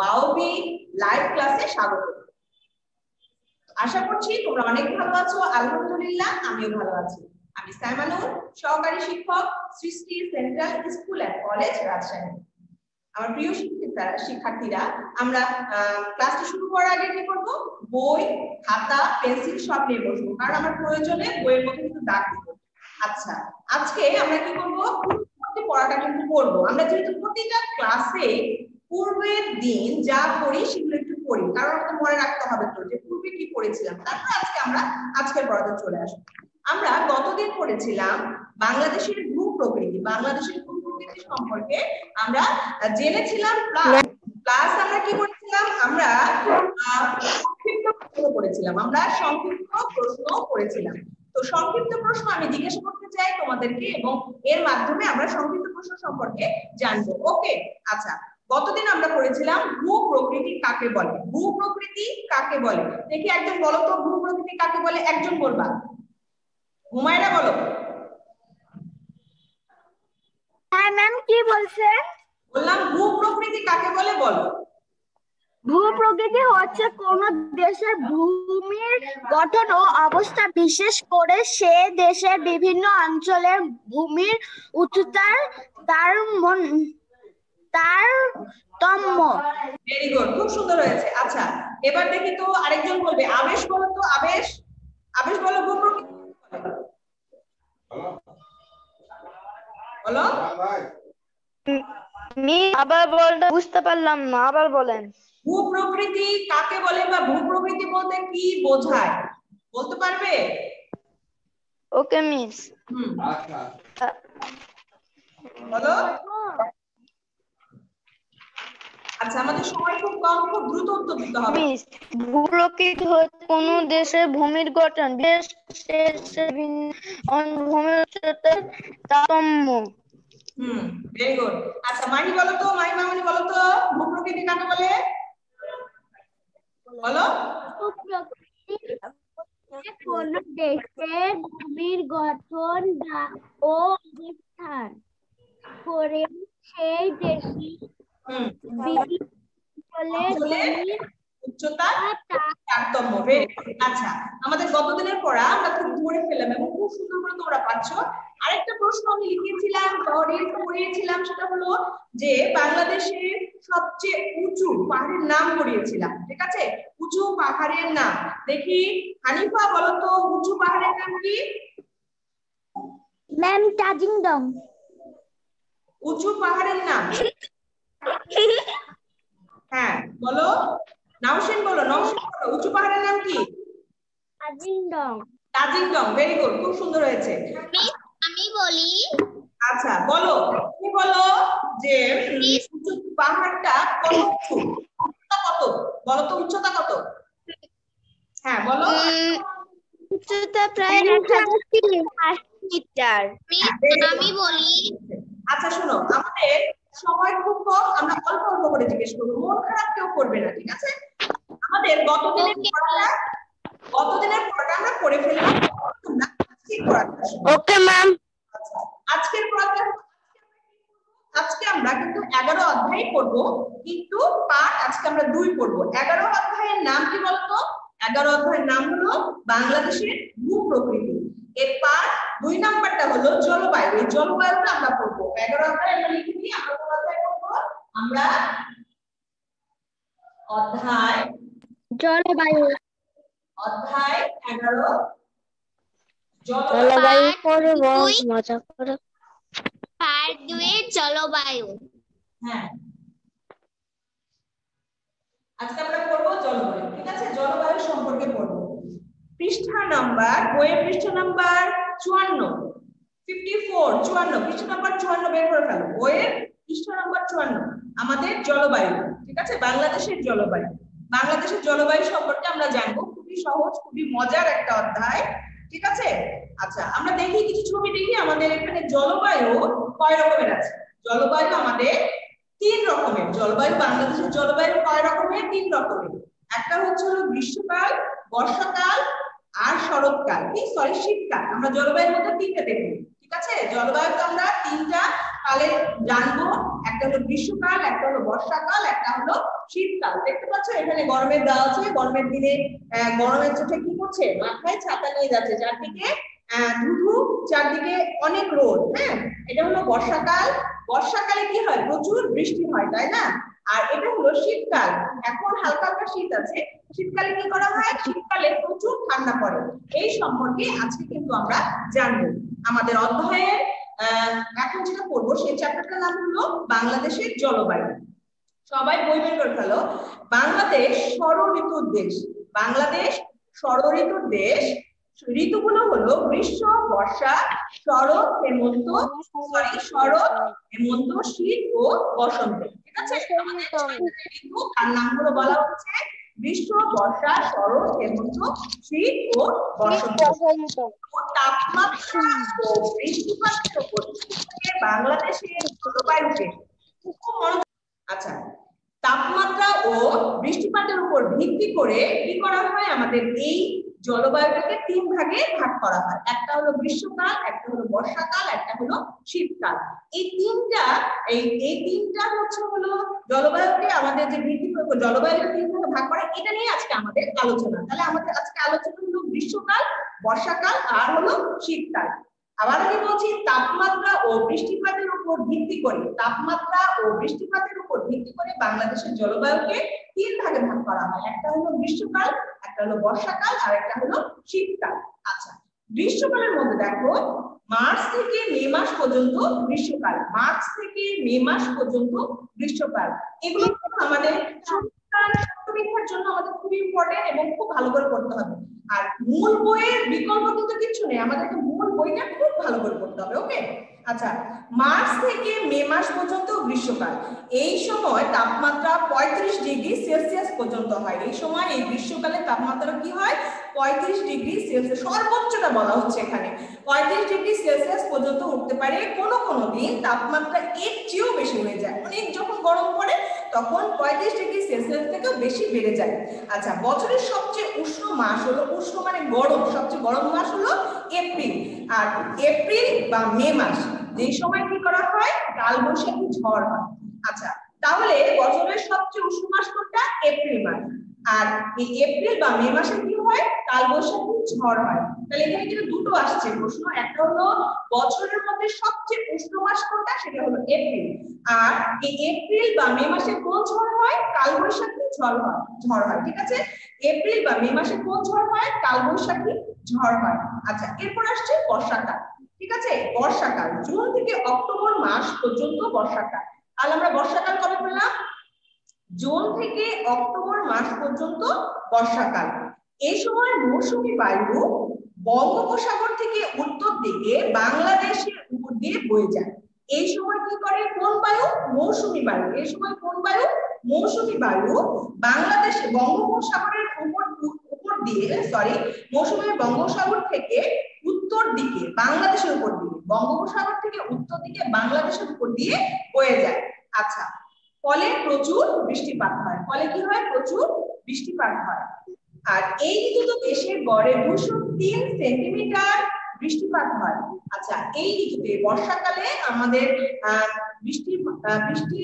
বাওবি live ক্লাসে স্বাগত। আশা করছি তোমরা অনেক ভালো আছো, আলহামদুলিল্লাহ আমিও ভালো আছি। আমি সাইমানুর সহকারী শিক্ষক, Srishti central school and college Rajshahi. আমার প্রিয় শিক্ষার্থীরা, আমরা ক্লাসটা শুরু করার আগে কি করব? বই, খাতা, পেন্সিল সব নিয়ে বসবো, কারণ আমার প্রয়োজনে বইয়ের মধ্যে কিন্তু দাগ দিব আচ্ছা আজকে আমরা কি করব? পড়াটা কিন্তু করব। আমরা যেহেতু প্রতিটা ক্লাসে পূর্বের দিন যা পড়ি সেগুলো একটু পড়ি। কারণ আমাদের মনে রাখতে হবে তো যে পূর্বে কি পড়েছিলাম, তারপর আজকে আমরা, আজকের পড়াতে চলে আসব। আমরা গতদিন পড়েছিলাম বাংলাদেশের ভূ প্রকৃতি বাংলাদেশের ভূ প্রকৃতি সম্পর্কে আমরা জেনেছিলাম প্লাস আমরা কি করেছিলাম আমরা সংক্ষিপ্ত প্রশ্ন করেছিলাম আমরা সংক্ষিপ্ত প্রশ্ন করেছিলাম তো সংক্ষিপ্ত প্রশ্ন আমি জিজ্ঞাসা করতে চাই তোমাদেরকে এবং এর মাধ্যমে আমরা সংক্ষিপ্ত প্রশ্ন সম্পর্কে জানব। ওকে আচ্ছা। গতদিন আমরা পড়েছিলাম ভূ প্রকৃতি কাকে বলে? ভূ প্রকৃতি কাকে বলে? দেখি একজন বলো তো ভূ প্রকৃতি কাকে বলে? একজন বলবা। হুমায়রা বলো। হ্যাঁ ম্যাম কি বলছেন বললাম ভূ প্রকৃতি কাকে বলে বলো। ভূপ্রকৃতি হচ্ছে কোন দেশের ভূমির গঠন ও অবস্থা বিশেষ করে সে দেশের বিভিন্ন অঞ্চলের ভূমির উচ্চতার তার ভেরি গুড খুব সুন্দর হয়েছে। আচ্ছা এবার দেখি তো আরেকজন বলবে। আবেশ বলো তো আবেশ? আবেশ বলো ভূপ্রকৃতি বলো। আবার বলতে বুঝতে পারলাম না আবার বলেন। ভূপ্রকৃতি কাকে বলে বা ভূপ্রকৃতি বলতে কি বোঝায়? বলতে পারবে? Okay miss. হুম। বলো। আচ্ছা আমাদের সময় খুব কম খুব দ্রুত উত্তর দিতে হবে। ভূপ্রকৃতি হচ্ছে কোন দেশের ভূমির গঠন বিশেষ দেশের ভূমির উচ্চতার তারতম্য। হুম ভেরি গুড আচ্ছা মাহি বলো তো মাহি মামনি বলো তো ভূপ্রকৃতি কাকে বলে? বলো। কোন দেশের ভূমির গঠন ও অবস্থান করে সেই দেশের তারতম্য আচ্ছা আমাদের গতদিনের পড়া আমরা খুব ধরে ফেললাম এবং খুব সুন্দর করে তোমরা পাচ্ছ আরেকটা প্রশ্ন আমি পড়িয়েছিলাম সেটা হলো যে বাংলাদেশের সবচেয়ে উঁচু পাহাড়ের নাম পড়িয়েছিলাম ঠিক আছে? উঁচু পাহাড়ের নাম। দেখি হানিফা বলো তো উঁচু পাহাড়ের নাম কি? ম্যাম টাজিংডং উঁচু পাহাড়ের নাম। হ্যাঁ বলো। নাওশিন বলো নাওশিন বলো উঁচু পাহাড়ের নাম কি? টাজিংডং তাজিংডং ভেরি গুড খুব সুন্দর হয়েছে। আমি বলি। আচ্ছা বলো তুমি বলো যে উঁচু পাহাড়টা কত উঁচু? উচ্চতা কত? বলো তো উচ্চতা কত? হ্যাঁ বলো। উচ্চতা প্রায় মিটার। আমি বলি। আচ্ছা শোনো আমাদের সময় খুব কম আমরা অল্প অল্প করে জিজ্ঞেস করব। মন খারাপ কেউ করবে না ঠিক আছে? আমাদের গতদিনের পড়াটা গতদিনের পড়াটা আমরা করে ফেললাম। ওকে ম্যাম আচ্ছা, আজকের পড়াটা আজকে আমরা কিন্তু এগারো অধ্যায় পড়ব কিন্তু পাঠ আজকে আমরা দুই পড়ব। এগারো অধ্যায়ের নাম কি বলতো? এগারো অধ্যায়ের নাম হলো বাংলাদেশের ভূ প্রকৃতি দুই নাম্বারটা হলো জলবায়ু। এই জলবায়ুটা আমরা পড়ব। এগারো অধ্যায় আমরা লিখে নিই আমরা কোন অধ্যায় পড়ব? আমরা অধ্যায় জলবায়ু। অধ্যায় এগারো। জলবায়ু পড়ব মজা করে। পার্ট দুয়ের জলবায়ু। হ্যাঁ। আজকে আমরা পড়ব জলবায়ু ঠিক আছে? জলবায়ু সম্পর্কে পড়ব। পৃষ্ঠা নাম্বার বইয়ের পৃষ্ঠা নাম্বার চুয়ান্ন ফিফটি ফোর চুয়ান্ন, পৃষ্ঠা নাম্বার চুয়ান্ন বের করে ফেলো। বইয়ের পৃষ্ঠা নাম্বার চুয়ান্ন, আমাদের জলবায়ু, ঠিক আছে? বাংলাদেশের জলবায়ু। বাংলাদেশের জলবায়ু সম্পর্কে আমরা জানব, খুবই সহজ, খুবই মজার একটা অধ্যায়, ঠিক আছে? আচ্ছা আমরা দেখি, কিছু ছবি দেখি, আমাদের এখানে জলবায়ু কয় রকমের আছে? জলবায়ু আমাদের তিন রকমের, জলবায়ু বাংলাদেশের জলবায়ু কয় রকমের? তিন রকমের। একটা হচ্ছে হলো গ্রীষ্মকাল, বর্ষাকাল আর শরৎকাল কি সরি শীতকাল আমরা জলবায়ুর মধ্যে তিনটে দেখব, ঠিক আছে? জলবায়ুতে আমরা তিনটা কালে জানব। একটা হলো গ্রীষ্মকাল, একটা হলো বর্ষাকাল, একটা হলো শীতকাল। দেখতে পাচ্ছ, এখানে গরমের দেওয়া আছে। গরমের দিনে গরমের চোখে কি করছে? মাথায় ছাতা নিয়ে যাচ্ছে। চারদিকে ধুধু, চারদিকে অনেক রোদ হ্যাঁ? এটা হলো বর্ষাকাল। বর্ষাকালে কি হয়? প্রচুর বৃষ্টি হয়, তাই না? আর এটা হলো শীতকাল। এখন হালকা হালকা শীত আছে। শীতকালে কি করা হয়? শীতকালে প্রচুর ঠান্ডা পড়ে। এই সম্পর্কে আজকে কিন্তু আমরা জানব। আমাদের অধ্যায়ের এখন যেটা পড়ব সেই চ্যাপ্টারটার নাম হলো বাংলাদেশের জলবায়ু। সবাই বই বের করে ফেলো। বাংলাদেশ ষড় ঋতুর দেশ। বাংলাদেশ ষড় ঋতুর দেশ। ঋতুগুলো হলো গ্রীষ্ম বর্ষা শরৎ হেমন্ত সরি শরৎ হেমন্ত শীত ও বসন্ত। ঠিক আছে? আমাদের ঋতু তার নামগুলো বলা হচ্ছে গ্রীষ্ম বর্ষা শরৎ হেমন্ত শীত ও বসন্ত তাপমাত্রা ও বৃষ্টিপাতের উপর বাংলাদেশের জলবায়ুকে আচ্ছা তাপমাত্রা ও বৃষ্টিপাতের উপর ভিত্তি করে কি করা হয় আমাদের এই জলবায়ুটাকে তিন ভাগে ভাগ করা হয়। একটা হলো গ্রীষ্মকাল, একটা হলো বর্ষাকাল, একটা হলো শীতকাল। এই তিনটা, এই এই তিনটা হচ্ছে হলো জলবায়ুকে আমাদের যে ভিত্তি জলবায়ুকে তিন ভাগে ভাগ করা, এটা নিয়ে আজকে আমাদের আলোচনা। তাহলে আমাদের আজকে আলোচনা হলো গ্রীষ্মকাল, বর্ষাকাল আর হলো শীতকাল। আবার আমি বলছি তাপমাত্রা ও বৃষ্টিপাতের উপর ভিত্তি করে, তাপমাত্রা ও বৃষ্টিপাতের উপর ভিত্তি করে বাংলাদেশের জলবায়ুকে তিন ভাগে ভাগ করা হয়। একটা হলো গ্রীষ্মকাল একটা হলো বর্ষাকাল আর একটা হলো শীতকাল। আচ্ছা গ্রীষ্মকালের মধ্যে দেখো, মার্চ থেকে মে মাস পর্যন্ত গ্রীষ্মকাল। মার্চ থেকে মে মাস পর্যন্ত গ্রীষ্মকাল। এগুলো আমাদের জন্য আমাদের খুব ইম্পর্টেন্ট এবং খুব ভালো করে পড়তে হবে। আর মূল বইয়ের বিকল্প কিন্তু কিছু নেই। আমাদেরকে মূল বইটা খুব ভালো করে পড়তে হবে ওকে আচ্ছা মার্চ থেকে মে মাস পর্যন্ত গ্রীষ্মকাল। এই সময় তাপমাত্রা পঁয়ত্রিশ ডিগ্রি সেলসিয়াস পর্যন্ত হয়। এই সময় এই গ্রীষ্মকালে তাপমাত্রা কি হয়? পঁয়ত্রিশ ডিগ্রি সেলসিয়াস, সর্বোচ্চটা বলা হচ্ছে এখানে। পঁয়ত্রিশ ডিগ্রি সেলসিয়াস পর্যন্ত উঠতে পারে, কোনো কোনো দিন তাপমাত্রা এর চেয়েও বেশি হয়ে যায়। অনেক যখন গরম পড়ে, তখন পঁয়ত্রিশ ডিগ্রি সেলসিয়াস থেকেও বেশি বেড়ে যায়। আচ্ছা বছরের সবচেয়ে উষ্ণ মাস হলো, উষ্ণ মানে গরম, সবচেয়ে গরম মাস হলো এপ্রিল। আর এপ্রিল বা মে মাস যেই সময় কি করা হয়? কালবৈশাখী ঝড় হয়? আচ্ছা তাহলে বছরের সবচেয়ে উষ্ণ মাস কোনটা? এপ্রিল মাস। আর এই এপ্রিল বা মে মাসে কি হয়? কালবৈশাখী ঝড় হয়? তাহলে এখানে কিন্তু দুটো আসছে প্রশ্ন। একটা হলো, বছরের মধ্যে সবচেয়ে উষ্ণ মাস কোনটা? সেটা হলো এপ্রিল। আর এই এপ্রিল বা মে মাসে কোন ঝড় হয়? কাল কালবৈশাখী ঝড় হয় ঝড় হয়, ঠিক আছে? এপ্রিল বা মে মাসে কোন ঝড় হয়? কালবৈশাখী ঝড় হয়। আচ্ছা এরপর আসছে বর্ষাকাল। ঠিক আছে? বর্ষাকাল। জুন থেকে অক্টোবর মাস পর্যন্ত বর্ষাকাল। আর আমরা বর্ষাকাল কবে পেলাম জুন থেকে অক্টোবর মাস পর্যন্ত বর্ষাকাল। এই সময় মৌসুমী বায়ু বঙ্গোপসাগর থেকে উত্তর দিকে বাংলাদেশের উপর দিয়ে বয়ে যায়। এই সময় কি করে? কোন বায়ু? মৌসুমী বায়ু। এই সময় কোন বায়ু? মৌসুমী বায়ু বাংলাদেশ বঙ্গোপসাগরের উপর উপর দিয়ে সরি মৌসুমী বঙ্গোপসাগর থেকে বাংলাদেশের উপর দিয়ে, বঙ্গোপসাগর থেকে উত্তর দিকে বাংলাদেশের উপর দিয়ে বয়ে যায়। আচ্ছা ফলে প্রচুর বৃষ্টিপাত হয়। ফলে কি হয়? প্রচুর বৃষ্টিপাত হয়। আর এই ঋতুতে দেশের গড়ে দুশো তিন সেন্টিমিটার বৃষ্টিপাত হয়। আচ্ছা এই ঋতুতে বর্ষাকালে আমাদের বৃষ্টি বৃষ্টি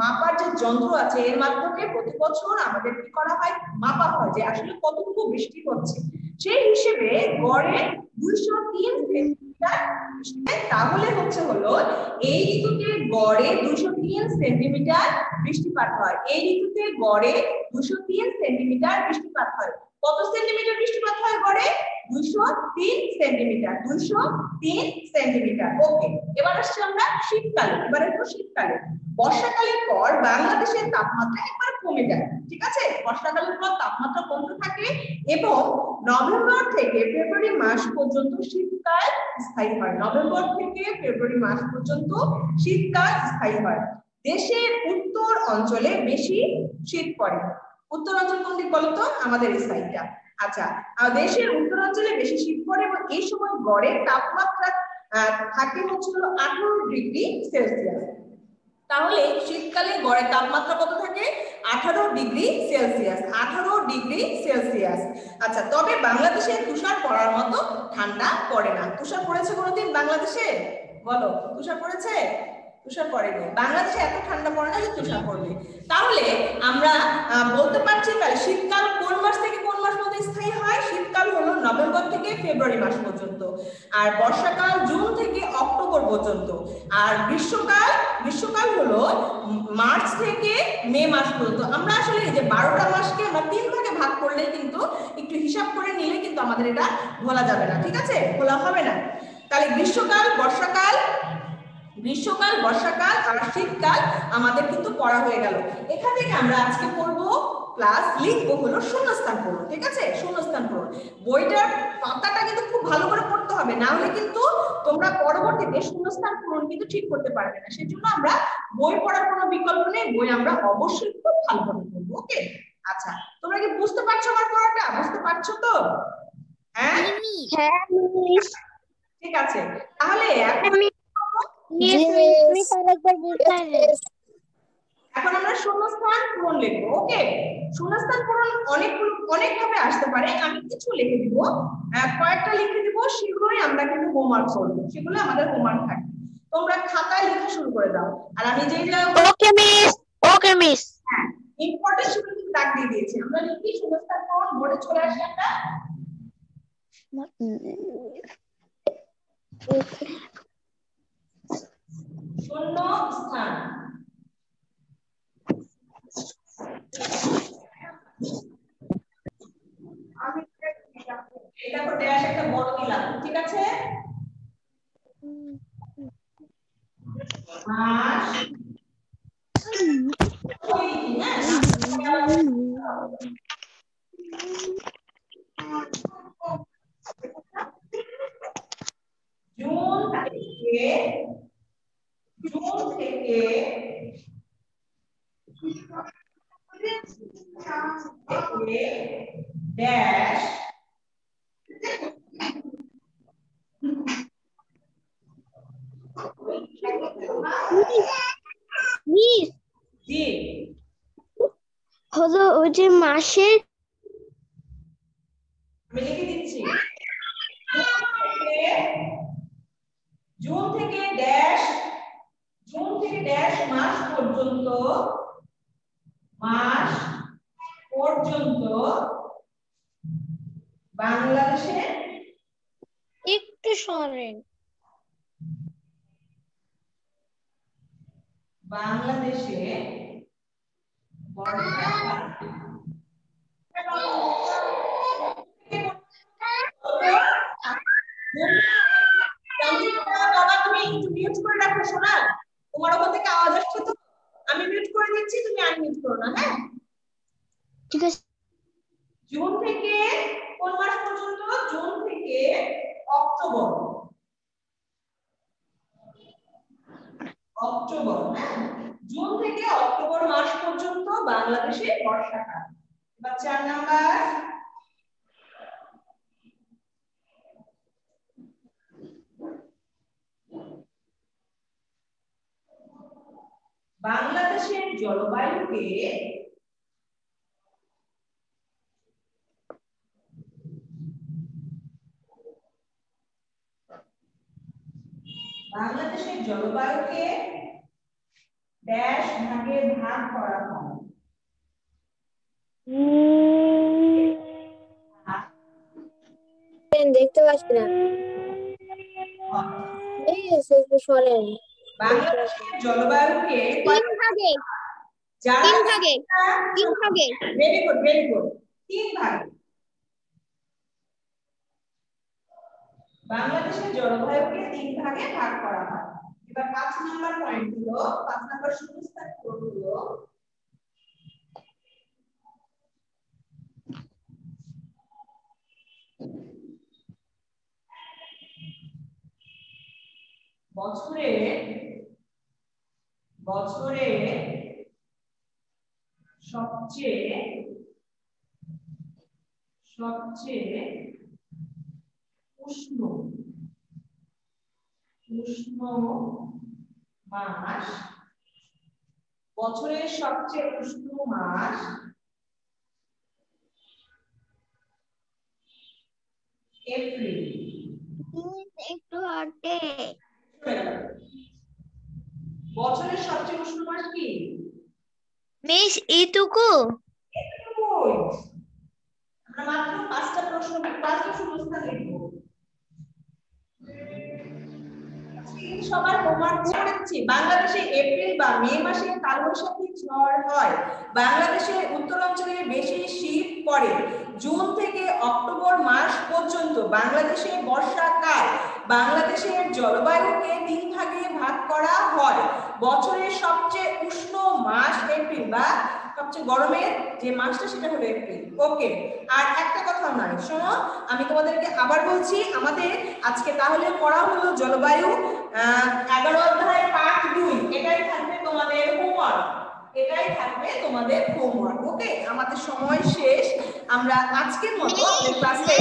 মাপার যে যন্ত্র আছে, এর মাধ্যমে প্রতি বছর আমাদের কি করা হয়? মাপা হয় যে আসলে কতটুকু বৃষ্টি হচ্ছে। সেই হিসেবে গড়ে দুইশো তিন সেন্টিমিটার তাহলে হচ্ছে হলো এই ঋতুতে গড়ে দুশো তিন সেন্টিমিটার বৃষ্টিপাত হয়। এই ঋতুতে গড়ে দুশো তিন সেন্টিমিটার বৃষ্টিপাত হয়। কত সেন্টিমিটার বৃষ্টিপাত হয় গড়ে? দুইশো তিন সেন্টিমিটার, দুইশো তিন সেন্টিমিটার। ওকে, এবার আসছি আমরা শীতকালে, এবার একটু শীতকালে। বর্ষাকালের পর বাংলাদেশের তাপমাত্রা একবার কমে যায়, ঠিক আছে? বর্ষাকালের পর তাপমাত্রা কমতে থাকে এবং নভেম্বর থেকে ফেব্রুয়ারি মাস পর্যন্ত শীতকাল স্থায়ী হয়। নভেম্বর থেকে ফেব্রুয়ারি মাস পর্যন্ত শীতকাল স্থায়ী হয়। দেশের উত্তর অঞ্চলে বেশি শীত পড়ে। উত্তর অঞ্চল কোন দিক বলতো আমাদের এই সাইডটা আচ্ছা দেশের উত্তরাঞ্চলে বেশি শীত পড়ে এবং এই সময় গড়ে তাপমাত্রা থাকে হচ্ছিল আঠারো ডিগ্রি সেলসিয়াস। তাহলে শীতকালে গড়ে তাপমাত্রা কত থাকে? আঠারো ডিগ্রি সেলসিয়াস, আঠারো ডিগ্রি সেলসিয়াস। আচ্ছা তবে বাংলাদেশে তুষার পড়ার মতো ঠান্ডা পড়ে না। তুষার পড়েছে কোনোদিন বাংলাদেশে? বলো, তুষার পড়েছে? তুষার পড়েনি। বাংলাদেশে এত ঠান্ডা পড়ে না যে তুষার পড়বে। তাহলে আমরা বলতে পারছি তাহলে শীতকাল কোন মাস থেকে কোন মাস পর্যন্ত স্থায়ী হয়? শীতকাল হলো নভেম্বর থেকে ফেব্রুয়ারি মাস পর্যন্ত। আর বর্ষাকাল জুন থেকে অক্টোবর পর্যন্ত। আর গ্রীষ্মকাল গ্রীষ্মকাল হলো মার্চ থেকে মে মাস পর্যন্ত। আমরা আসলে এই যে বারোটা মাসকে আমরা তিন ভাগে ভাগ করলে কিন্তু একটু হিসাব করে নিলে কিন্তু আমাদের এটা বলা যাবে না। ঠিক আছে? বলা হবে না। তাহলে গ্রীষ্মকাল, বর্ষাকাল গ্রীষ্মকাল বর্ষাকাল আর শীতকাল আমাদের কিন্তু পড়া হয়ে গেল। এখান থেকে আমরা আজকে পড়ব ক্লাস লিখব হলো শূন্যস্থান পূরণ ঠিক আছে? শূন্যস্থান পূরণ বইটার পাতাটা কিন্তু খুব ভালো করে পড়তে হবে না হলে কিন্তু তোমরা পরবর্তীতে শূন্যস্থান পূরণ কিন্তু ঠিক করতে পারবে না। সেজন্য আমরা বই পড়ার কোনো বিকল্প নেই বই আমরা অবশ্যই খুব ভালোভাবে পড়ব ওকে? আচ্ছা তোমরা কি বুঝতে পারছ আমার পড়াটা? বুঝতে পারছ তো? হ্যাঁ? হ্যাঁ ঠিক আছে তাহলে এখন আমি মিস মিস আরেকবার বলতে হবে এখন আমরা শূন্যস্থান পূরণ লিখব ওকে? শূন্যস্থান পূরণ অনেকগুলো অনেক ভাবে আসতে পারে আমি কিছু লিখে দিব। কয়েকটা লিখে দিব সেগুলোই আমরা কিন্তু হোমওয়ার্ক করব সেগুলো আমাদের হোমওয়ার্ক থাকে তোমরা খাতায় লেখা শুরু করে দাও। আর আমি যেই ওকে মিস ওকে মিস হ্যাঁ ইম্পর্টেন্ট সেগুলো কিন্তু দাগ দিয়ে দিয়েছি। আমরা লিখি শূন্যস্থান পূরণ বোর্ডে চলে আসি আমরা শূন্য স্থান এটা তো ড্যাশ একটা বড় দিলাম ঠিক আছে মাস ওই, হ্যাঁ, জুন থেকে জুন থেকে ড্যাশ জি হলো ওই যে মাসের আমি লিখে দিচ্ছি। জুন থেকে ড্যাশ জুন থেকে ড্যাশ মাস পর্যন্ত মাস পর্যন্ত বাংলাদেশে একটু সরেন বাংলাদেশে বর্ষাকাল মিউট করে রাখো শোনা তোমার ওখান থেকে আওয়াজ আসছে তো? আমি মিউট করে দিচ্ছি তুমি আনমিউট করো না হ্যাঁ? ঠিক আছে। জুন থেকে কোন মাস পর্যন্ত? জুন থেকে অক্টোবর। অক্টোবর হ্যাঁ? জুন থেকে অক্টোবর মাস পর্যন্ত বাংলাদেশে বর্ষাকাল। এবার চার নাম্বার। বাংলাদেশের জলবায়ুকে বাংলাদেশের জলবায়ুকে ড্যাশ ভাগে ভাগ করা হয়। দেখতে পাচ্ছি না। সরেন বাংলাদেশের জলবায়ুকে তিন ভাগে। তিন ভাগে। তিন ভাগে। ভেরি গুড ভেরি গুড তিন ভাগে। বাংলাদেশের জলবায়ুকে তিন ভাগে ভাগ করা হয়। এবার পাঁচ নাম্বার পয়েন্ট হলো পাঁচ নাম্বার শূন্যস্থান পূরণ হলো বছরে বছরে সবচেয়ে সবচেয়ে উষ্ণ উষ্ণ মাস বছরের সবচেয়ে উষ্ণ মাস এপ্রিল। একটু বছরের সবচেয়ে উষ্ণ মাস কি? মিস এটুকু আমরা মাত্র পাঁচটা প্রশ্ন পাঁচটা শূন্যস্থান লিখব। সবার হোমওয়ার্ক করেছি বাংলাদেশে এপ্রিল বা মে মাসে কালবৈশাখী ঝড় হয়। বাংলাদেশের উত্তরাঞ্চলে বেশি শীত পড়ে। জুন থেকে অক্টোবর মাস পর্যন্ত বাংলাদেশে বর্ষাকাল। বাংলাদেশের জলবায়ুকে তিন ভাগে ভাগ করা হয়। বছরের সবচেয়ে উষ্ণ মাস এপ্রিল বা সবচেয়ে গরমের যে মাসটা সেটা হলো এপ্রিল। ওকে, আর একটা কথা নয় শোনো, আমি তোমাদেরকে আবার বলছি, আমাদের আজকে তাহলে পড়া হলো জলবায়ু এগারো অধ্যায় পার্ট দুই এটাই থাকবে তোমাদের হোমওয়ার্ক এটাই থাকবে তোমাদের হোমওয়ার্ক ওকে আমাদের সময় শেষ আমরা আজকের মতো ক্লাসে